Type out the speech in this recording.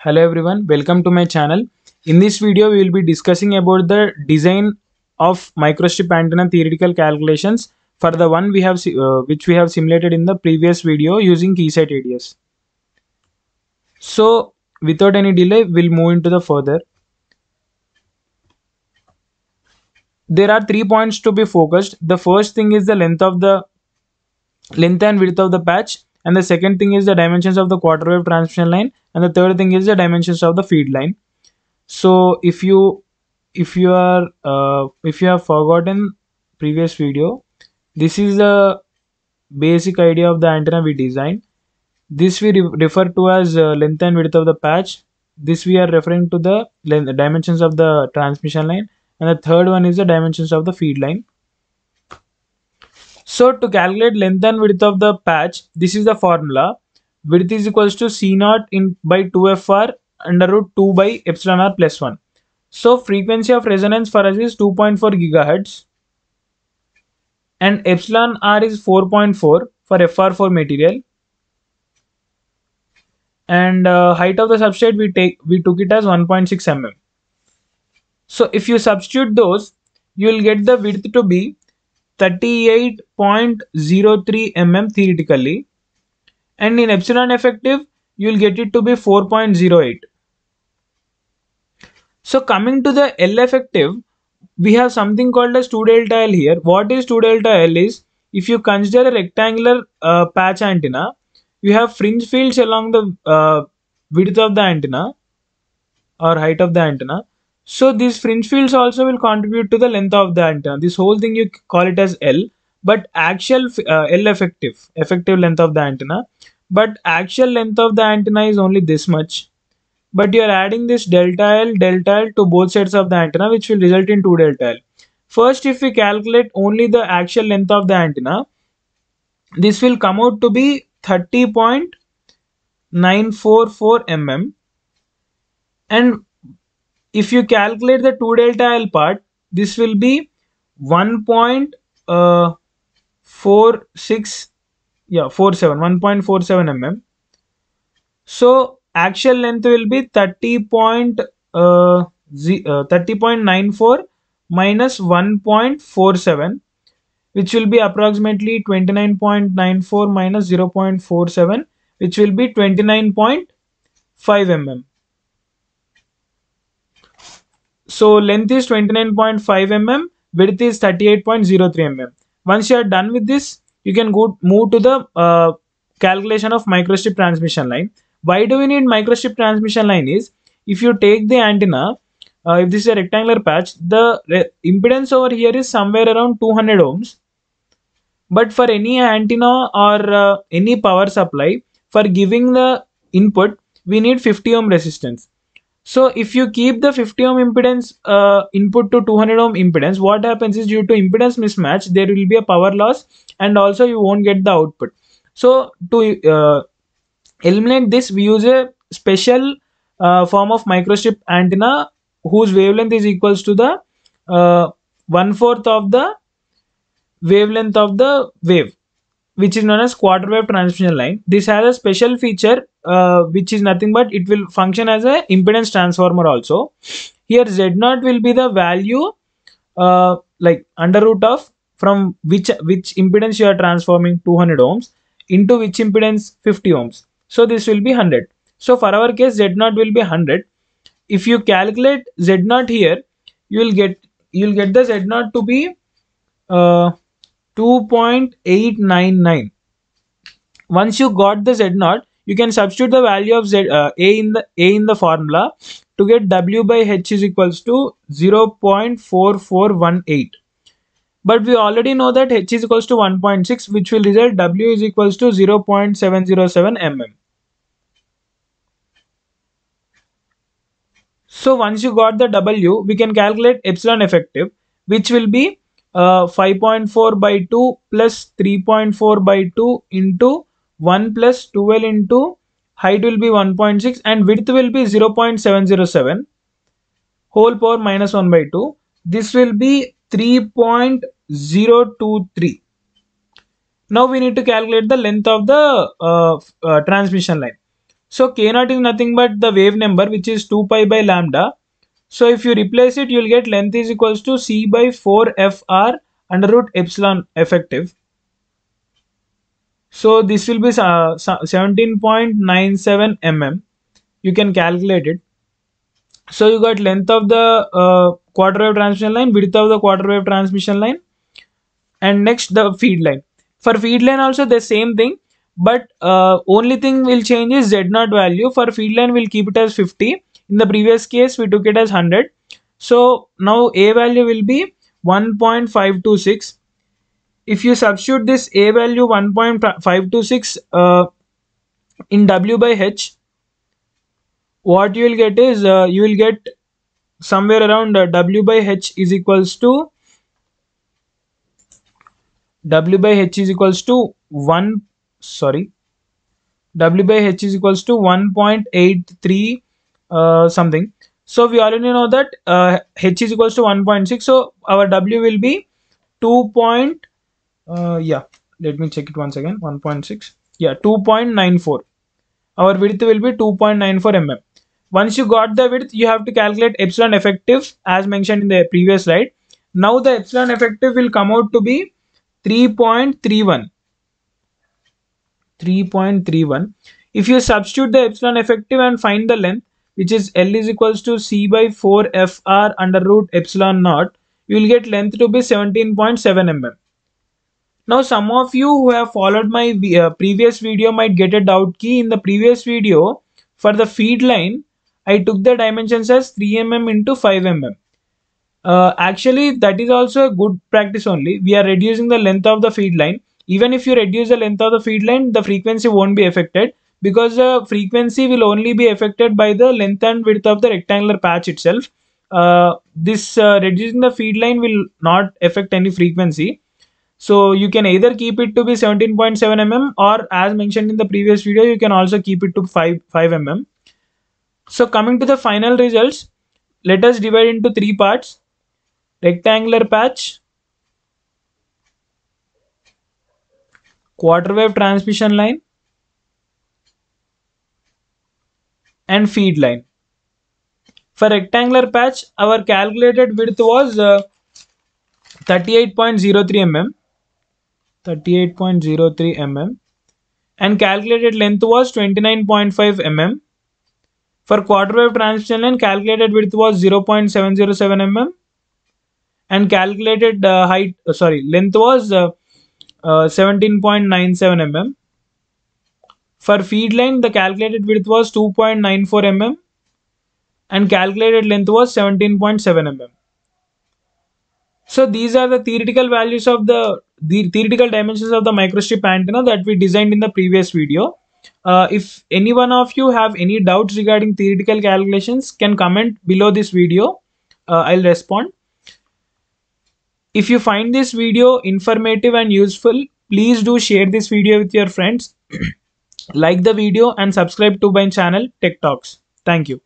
Hello everyone, welcome to my channel. In this video, we will be discussing about the design of microstrip antenna theoretical calculations for the one we have uh, which we have simulated in the previous video using Keysight ADS. So without any delay, we'll move into the further. There are three points to be focused. The first thing is the length of the length and width of the patch and the second thing is the dimensions of the quarter wave transmission line. And the third thing is the dimensions of the feed line. So if you if you are uh, if you have forgotten previous video this is the basic idea of the antenna we designed. This we re- refer to as uh, length and width of the patch. This we are referring to the dimensions of the transmission line. And the third one is the dimensions of the feed line so to calculate length and width of the patch, this is the formula. Width is equals to C naught in by 2FR under root 2 by epsilon r plus 1. So frequency of resonance for us is 2.4 gigahertz and epsilon r is 4.4 for FR4 material. And uh, height of the substrate we take we took it as 1.6 mm. So if you substitute those, you will get the width to be 38.03 mm theoretically and in epsilon effective you will get it to be 4.08 so coming to the l effective we have something called as 2 delta l here. What is 2 delta l is if you consider a rectangular uh, patch antenna you have fringe fields along the uh, width of the antenna or height of the antenna so these fringe fields also will contribute to the length of the antenna. This whole thing you call it as L, but actual uh, L effective, effective length of the antenna. But actual length of the antenna is only this much. But you are adding this delta L, delta L to both sides of the antenna, which will result in 2 delta L. First, if we calculate only the actual length of the antenna, this will come out to be 30.944 mm. And if you calculate the 2 delta L part, this will be 1.46 yeah 47 1.47 mm. So actual length will be 30 point, uh, z- uh, 30.94 minus 1.47 which will be approximately 29.94 minus 0.47 which will be 29.5 mm so length is 29.5 mm, width is 38.03 mm. Once you are done with this, you can go move to the uh, calculation of microstrip transmission line. Why do we need microstrip transmission line is if you take the antenna, uh, if this is a rectangular patch, the impedance over here is somewhere around 200 ohms. But for any antenna or uh, any power supply, for giving the input, we need 50 ohm resistance so if you keep the 50 ohm impedance uh, input to 200 ohm impedance, what happens is due to impedance mismatch, there will be a power loss and also you won't get the output. So to uh, eliminate this, we use a special uh, form of microstrip antenna whose wavelength is equals to the uh, one fourth of the wavelength of the wave which is known as quarter wave transmission line. This has a special feature uh, which is nothing but it will function as a impedance transformer also. Here Z0 will be the value uh, like under root of from which which impedance you are transforming 200 ohms into which impedance 50 ohms. So this will be 100. So for our case Z0 will be 100. If you calculate Z0 here, you will get you will get the Z0 to be uh, 2.899 once you got the z naught you can substitute the value of z uh, a in the a in the formula to get w by h is equals to 0.4418 but we already know that h is equals to 1.6 which will result w is equals to 0.707 mm so once you got the w we can calculate epsilon effective which will be uh, 5.4 by 2 plus 3.4 by 2 into 1 plus 12 into height will be 1.6 and width will be 0.707 whole power minus 1 by 2 this will be 3.023 now we need to calculate the length of the uh, uh, transmission line. So k naught is nothing but the wave number which is 2 pi by lambda. So if you replace it, you'll get length is equals to c by 4 fr under root epsilon effective. So this will be uh, 17.97 mm. You can calculate it. So you got length of the uh, quarter wave transmission line, width of the quarter wave transmission line, and next the feed line. For feed line also the same thing, but uh, only thing will change is Z naught value. For feed line we'll keep it as 50. In the previous case we took it as 100. So now A value will be 1.526 if you substitute this a value 1.526 uh, in w by h what you will get is uh, you will get somewhere around uh, w by h is equals to w by h is equals to 1 sorry w by h is equals to 1.83 uh, something. So we already know that uh, h is equals to 1.6 so our w will be 2. uh, yeah let me check it once again. 1.6 yeah 2.94 our width will be 2.94 mm once you got the width you have to calculate epsilon effective as mentioned in the previous slide. Now the epsilon effective will come out to be 3.31 3.31 if you substitute the epsilon effective and find the length which is L is equals to C by 4 FR under root epsilon naught you will get length to be 17.7 mm now some of you who have followed my uh, previous video might get a doubt key in the previous video for the feed line I took the dimensions as 3 mm into 5 mm. Uh, actually that is also a good practice only. We are reducing the length of the feed line. Even if you reduce the length of the feed line the frequency won't be affected because the frequency will only be affected by the length and width of the rectangular patch itself. Uh, this uh, reducing the feed line will not affect any frequency so you can either keep it to be 17.7 mm or as mentioned in the previous video, you can also keep it to 5, 5 mm. So coming to the final results, let us divide into three parts. Rectangular patch, quarter wave transmission line, and feed line. For rectangular patch, our calculated width was uh, 38.03 mm 38.03 mm and calculated length was 29.5 mm. For quarter wave transmission line calculated width was 0.707 mm and calculated uh, height uh, sorry length was uh, 17.97 uh, mm. For feed line the calculated width was 2.94 mm and calculated length was 17.7 mm. So these are the theoretical values of the, the theoretical dimensions of the microstrip antenna that we designed in the previous video. Uh, if any one of you have any doubts regarding theoretical calculations can comment below this video. Uh, I'll respond. If you find this video informative and useful, please do share this video with your friends. like the video and subscribe to my channel Tech Talks. Thank you.